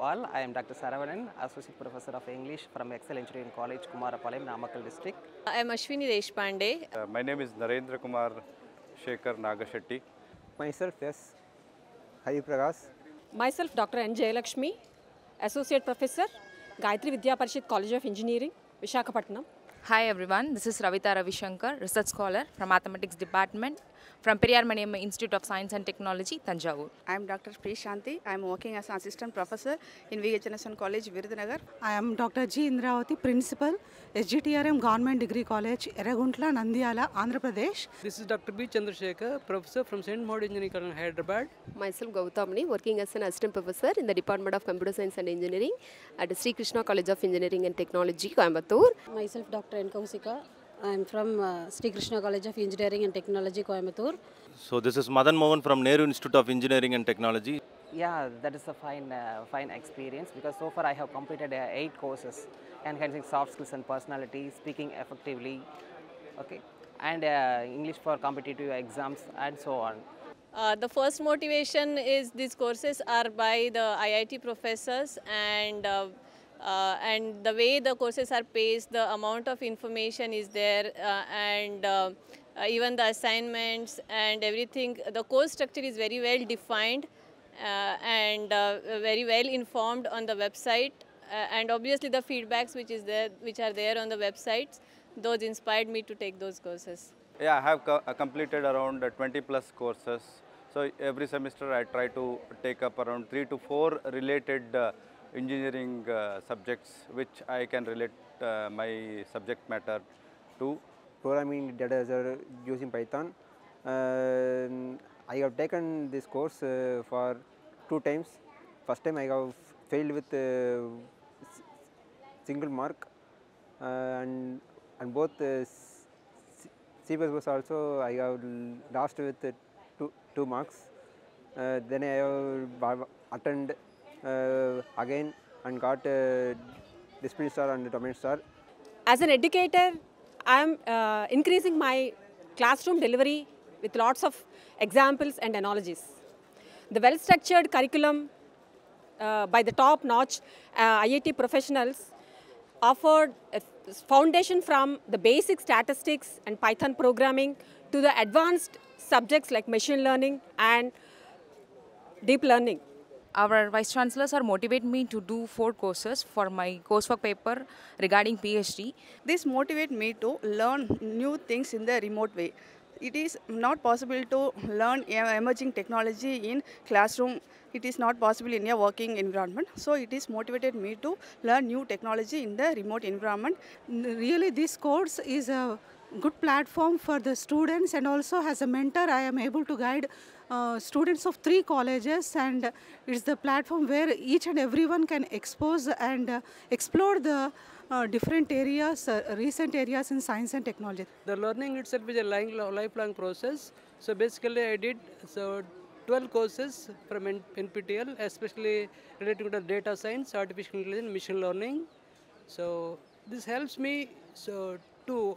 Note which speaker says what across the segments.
Speaker 1: all. I am Dr. Saravanan, Associate Professor of English from Excel Engineering College, Kumarapalayam, Namakkal District.
Speaker 2: I am Ashwini Deshpande.
Speaker 3: Uh, my name is Narendra Kumar Shekhar Nagashetty.
Speaker 4: myself yes hari prakash
Speaker 5: Myself, Dr. N. Jayalakshmi, Associate Professor, Gayatri Vidya Parishad College of Engineering, Visakhapatnam.
Speaker 6: Hi everyone, this is Ravita Ravishankar, Research Scholar from Mathematics Department from Periyar Maniammai Institute of Science and Technology, Thanjavur.
Speaker 7: I am Dr. Pri Shanti. I am working as an assistant professor in VHNSN College, Virudhunagar.
Speaker 8: I am Dr. G. Indravati, Principal, SGTRM Government Degree College, Eraguntla, Nandyala, Andhra Pradesh.
Speaker 9: This is Dr. B. Chandrasekhar, Professor from St. Maud Engineering College, Hyderabad.
Speaker 2: Myself Gautamani, working as an assistant professor in the Department of Computer Science and Engineering at Sri Krishna College of Engineering and Technology, Coimbatore.
Speaker 10: Myself, Dr. N. Kausika. I am from uh, Sri Krishna College of Engineering and Technology, Coimbatore.
Speaker 11: So this is Madan Mohan from Nehru Institute of Engineering and Technology.
Speaker 1: Yeah, that is a fine, uh, fine experience because so far I have completed uh, eight courses enhancing soft skills and personality, speaking effectively, okay, and uh, English for competitive exams and so on.
Speaker 2: Uh, the first motivation is these courses are by the IIT professors and uh, and the way the courses are paced, the amount of information is there uh, and uh, uh, even the assignments and everything, the course structure is very well defined uh, and uh, very well informed on the website and obviously the feedbacks which is there which are there on the websites those inspired me to take those courses
Speaker 3: Yeah, I have co- completed around uh, 20 plus courses. So every semester I try to take up around three to four related engineering uh, subjects which I can relate uh, my subject matter to.
Speaker 4: programming data are using python. I have taken this course uh, for two times. First time i have failed with single mark. And and both uh, c also i have lost with two two marks. Uh, then i have ba- attend uh, again and got uh, discipline star and domain star
Speaker 5: As an educator, I am uh, increasing my classroom delivery with lots of examples and analogies. The well structured curriculum uh, by the top notch uh, IIT professionals offered a foundation from the basic statistics and Python programming to the advanced subjects like machine learning and deep learning.
Speaker 6: Our Vice Chancellors are motivate me to do four courses for my coursework paper regarding PhD.
Speaker 7: This motivate me to learn new things in the remote way. It is not possible to learn emerging technology in classroom. It is not possible in a working environment. So it is motivated me to learn new technology in the remote environment.
Speaker 8: Really, this course is a good platform for the students, and also as a mentor, I am able to guide students of three colleges, and it's the platform where each and everyone can expose and uh, explore the uh, different areas, uh, recent areas in science and technology.
Speaker 9: The learning itself is a lifelong process. So basically, I did so 12 courses from NPTEL, especially related to data science, artificial intelligence, machine learning. So this helps me so to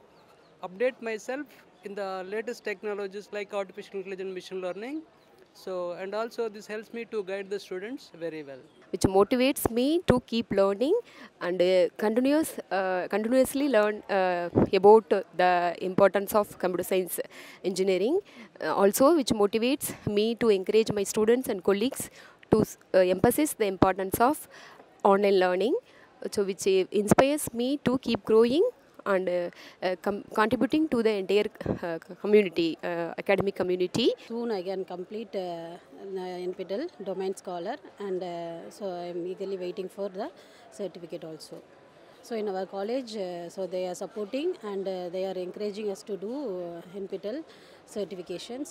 Speaker 9: update myself in the latest technologies like artificial intelligence, machine learning. So and also this helps me to guide the students very well.
Speaker 2: which motivates me to keep learning and uh, continuous, uh, continuously learn uh, about the importance of computer science engineering. Uh, also, which motivates me to encourage my students and colleagues to uh, emphasize the importance of online learning. So, which uh, inspires me to keep growing and uh, contributing to the entire uh, community, uh, academic community.
Speaker 10: Soon I can complete NPTEL Domain Scholar, and so I am eagerly waiting for the certificate also. So in our college, uh, so they are supporting and uh, they are encouraging us to do uh, NPTEL certifications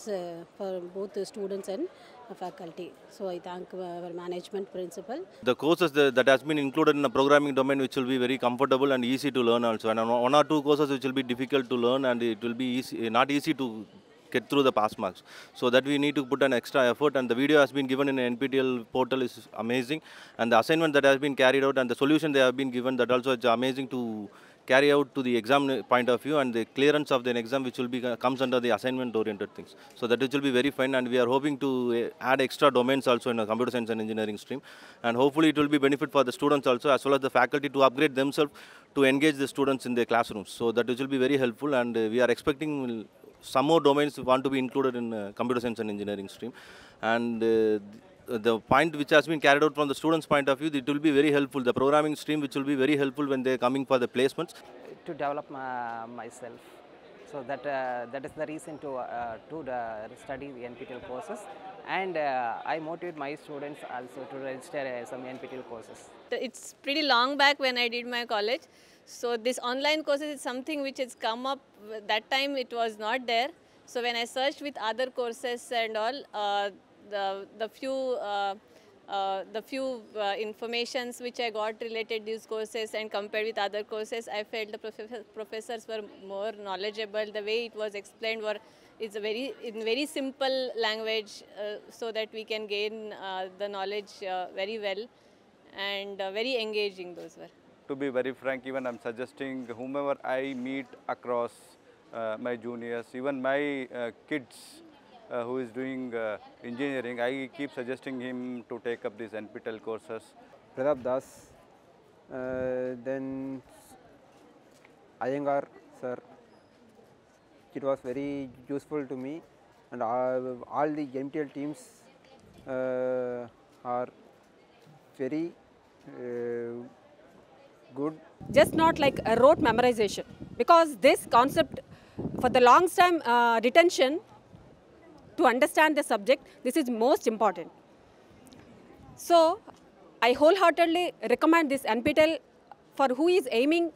Speaker 10: for both students and faculty. So I thank our management principal.
Speaker 11: The courses that, has been included in the programming domain which will be very comfortable and easy to learn also and one or two courses which will be difficult to learn and it will be easy, not easy to get through the pass marks. So that we need to put an extra effort and the video has been given in the NPTEL portal is amazing and the assignment that has been carried out and the solution they have been given that also is amazing to carry out to the exam point of view and the clearance of the exam which will be comes under the assignment oriented things. So that which will be very fine and we are hoping to uh, add extra domains also in the computer science and engineering stream. And hopefully it will be benefit for the students also as well as the faculty to upgrade themselves to engage the students in their classrooms. So that which will be very helpful and we are expecting some more domains want to be included in uh, computer science and engineering stream. And uh, the point which has been carried out from the students' point of view, it will be very helpful. The programming stream, which will be very helpful when they are coming for the placements.
Speaker 1: to develop my, myself. So that uh, that is the reason to uh, to the study the NPTEL courses, and uh, I motivate my students also to register uh, some NPTEL courses.
Speaker 2: It's pretty long back when I did my college. So this online courses is something which has come up. That time it was not there. So when I searched with other courses and all, uh, the few uh, uh, the few uh, informations which I got related these courses and compared with other courses, I felt the professor, professors were more knowledgeable. The way it was explained were it's a very in very simple language, uh, so that we can gain uh, the knowledge uh, very well and very engaging. Those were.
Speaker 3: To be very frank, even I'm suggesting whomever I meet across my juniors, even my kids uh, who is doing uh, engineering, I keep suggesting him to take up these NPTEL courses.
Speaker 4: Pratap Das, uh, then Iyengar sir. It was very useful to me, and all, all the NPTEL teams uh, are very uh, good.
Speaker 5: just not like a rote memorization because this concept for the long time uh, retention to understand the subject this is most important so i wholeheartedly recommend this nptel for who is aiming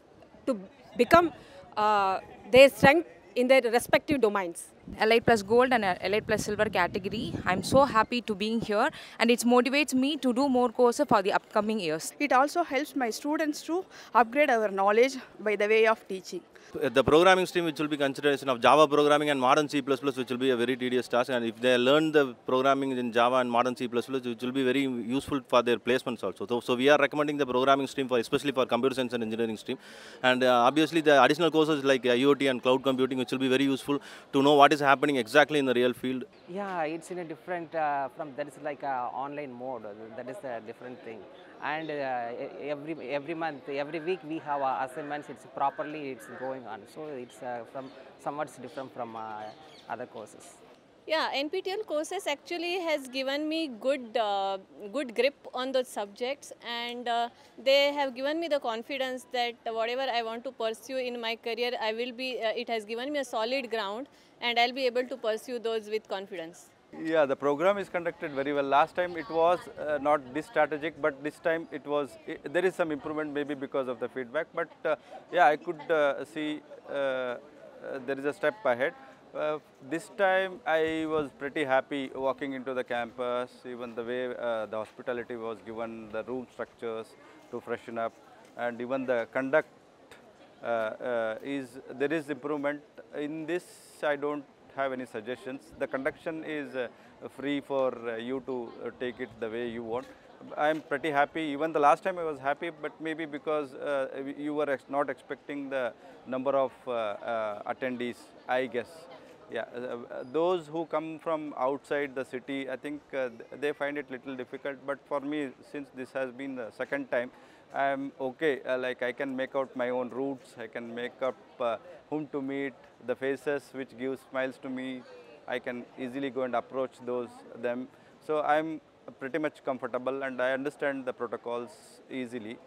Speaker 5: to become uh, their strength in their respective domains
Speaker 6: Elite plus gold and Elite plus silver category. I'm so happy to being here and it motivates me to do more courses for the upcoming years.
Speaker 7: It also helps my students to upgrade our knowledge by the way of teaching.
Speaker 11: The programming stream which will be consideration of Java programming and modern C++ which will be a very tedious task and if they learn the programming in Java and modern C++ which will be very useful for their placements also. So, so we are recommending the programming stream for especially for computer science and engineering stream and uh, obviously the additional courses like IoT and cloud computing which will be very useful to know what is happening exactly in the real field.
Speaker 1: Yeah, it's in a different uh, from that is like a online mode. That is a different thing. And uh, every every month, every week we have assignments. It's properly it's going on. So it's uh, from somewhat different from uh, other courses.
Speaker 2: Yeah, NPTEL courses actually has given me good uh, good grip on those subjects, and uh, they have given me the confidence that whatever I want to pursue in my career, I will be. Uh, it has given me a solid ground, and I'll be able to pursue those with confidence.
Speaker 3: Yeah, the program is conducted very well. Last time it was uh, not this strategic, but this time it was. i there is some improvement maybe because of the feedback, but uh, yeah, I could uh, see there is a step ahead. Uh, this time I was pretty happy walking into the campus, even the way uh, the hospitality was given, the room structures to freshen up, and even the conduct uh, uh, is there is improvement in this. I don't have any suggestions. The conduction is uh, free for you to take it the way you want. I am pretty happy. Even the last time I was happy, but maybe because uh, you were ex- not expecting the number of uh, uh, attendees, I guess. Yeah, uh, uh, those who come from outside the city, I think uh, they find it little difficult. But for me, since this has been the second time, I am okay. Uh, like I can make out my own routes. I can make up uh, whom to meet, the faces which give smiles to me. I can easily go and approach those them. So I'm pretty much comfortable and I understand the protocols easily.